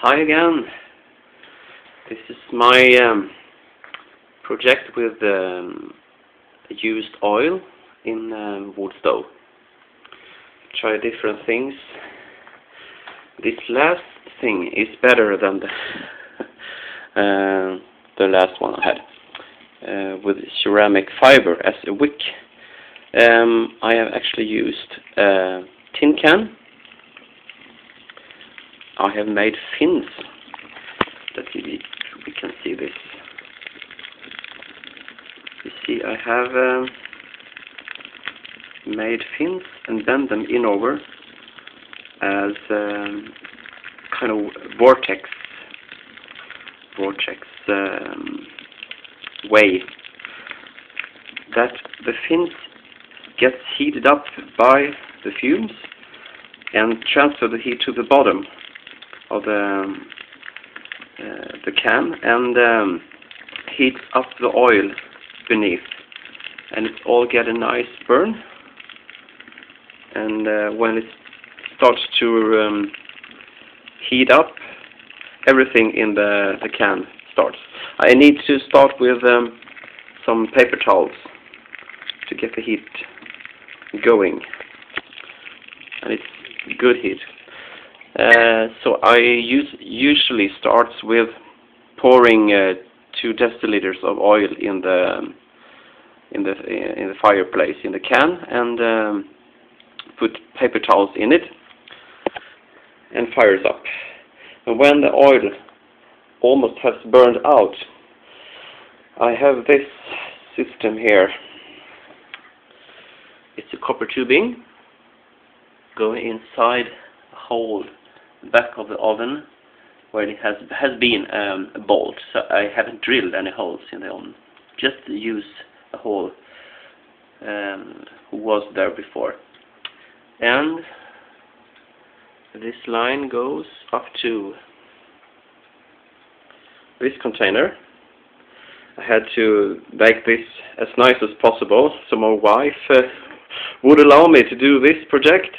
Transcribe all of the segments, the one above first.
Hi again. This is my um, project with um, used oil in um, wood stove. Try different things. This last thing is better than the uh, the last one I had uh, with ceramic fiber as a wick. Um, I have actually used a tin can I have made fins that we, we can see this. You see I have um, made fins and bend them in over as um, kind of vortex vortex um, way that the fins gets heated up by the fumes and transfer the heat to the bottom of the um, uh, the can and um, heats up the oil beneath. And it all get a nice burn. And uh, when it starts to um, heat up everything in the, the can starts. I need to start with um, some paper towels to get the heat going. And it's good heat so I use, usually starts with pouring uh, two deciliters of oil in the in the in the fireplace in the can and um, put paper towels in it and fires up. And when the oil almost has burned out, I have this system here. It's a copper tubing going inside a hole back of the oven where it has has been um, a bolt so I haven't drilled any holes in the oven. Just use a hole um, who was there before. And this line goes up to this container. I had to make this as nice as possible. So my wife uh, would allow me to do this project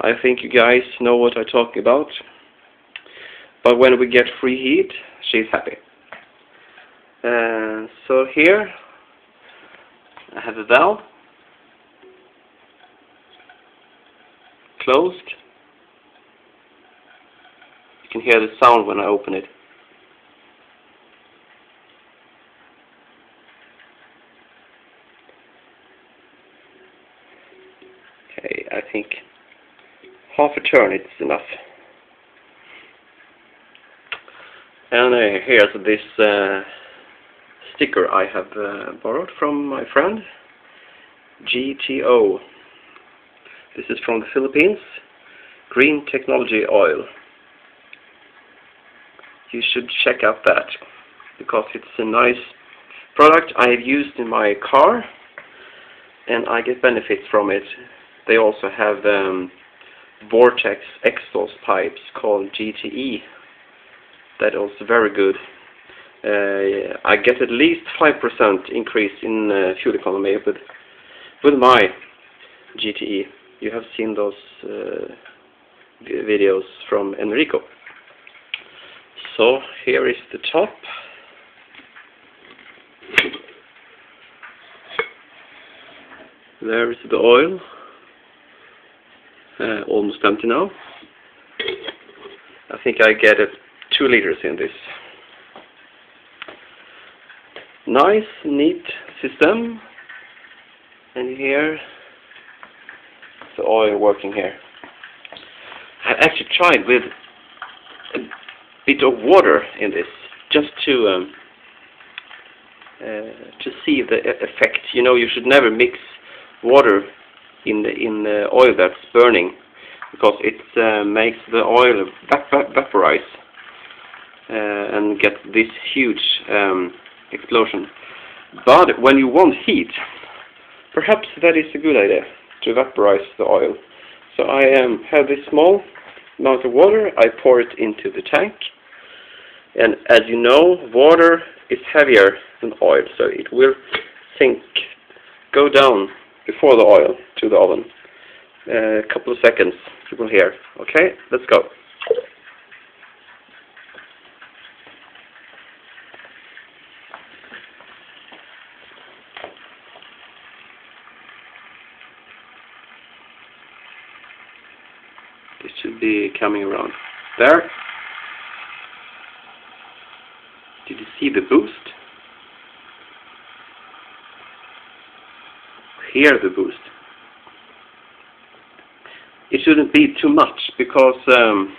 I think you guys know what I talk about. But when we get free heat, she's happy. Uh, so here, I have a valve. Closed. You can hear the sound when I open it. Okay, I think half a turn it's enough. And uh, here's this uh, sticker I have uh, borrowed from my friend GTO. This is from the Philippines. Green Technology Oil. You should check out that because it's a nice product I have used in my car and I get benefits from it. They also have um, vortex exhaust pipes called GTE that is very good. Uh, I get at least 5% increase in uh, fuel economy with with my GTE you have seen those uh, videos from Enrico. So here is the top. There is the oil uh, almost empty now. I think I get it two liters in this. Nice, neat system. And here, the oil working here. I actually tried with a bit of water in this, just to um, uh, to see the effect. You know, you should never mix water in the in the oil that's burning because it uh, makes the oil vaporize uh, and get this huge um, explosion. But when you want heat, perhaps that is a good idea to vaporize the oil. So I um, have this small amount of water, I pour it into the tank, and as you know, water is heavier than oil, so it will sink, go down before the oil to the oven. A uh, couple of seconds, you will hear. Okay, let's go. It should be coming around. There. Did you see the boost? Hear the boost. It shouldn't be too much because um,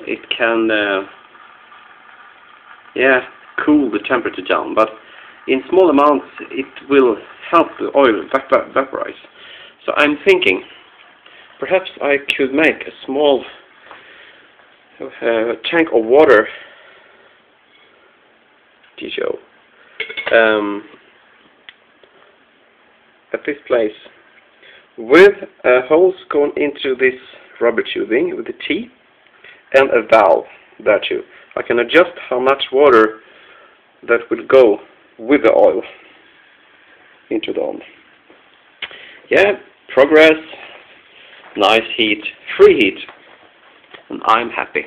it can, uh, yeah, cool the temperature down. But in small amounts, it will help the oil vapor vaporize. So I'm thinking, perhaps I could make a small uh, tank of water show um, this place with a hose going into this rubber tubing with a T and a valve there too. I can adjust how much water that will go with the oil into the oven. Yeah, progress, nice heat, free heat, and I'm happy.